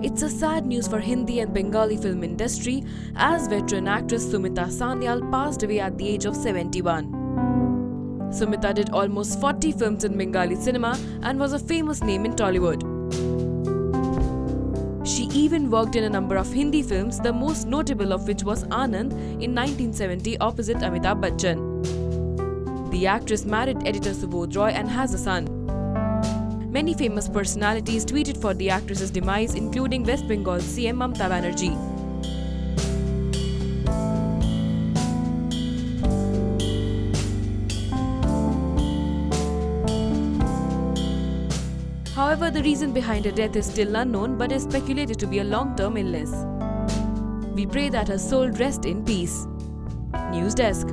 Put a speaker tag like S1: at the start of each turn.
S1: It's a sad news for Hindi and Bengali film industry as veteran actress Sumita Sanyal passed away at the age of 71. Sumita did almost 40 films in Bengali cinema and was a famous name in Tollywood. She even worked in a number of Hindi films, the most notable of which was Anand in 1970 opposite Amitabh Bachchan. The actress married editor Subodh Roy and has a son. Many famous personalities tweeted for the actress's demise, including West Bengal CM Mamta Banerjee. However, the reason behind her death is still unknown but is speculated to be a long term illness. We pray that her soul rest in peace. News Desk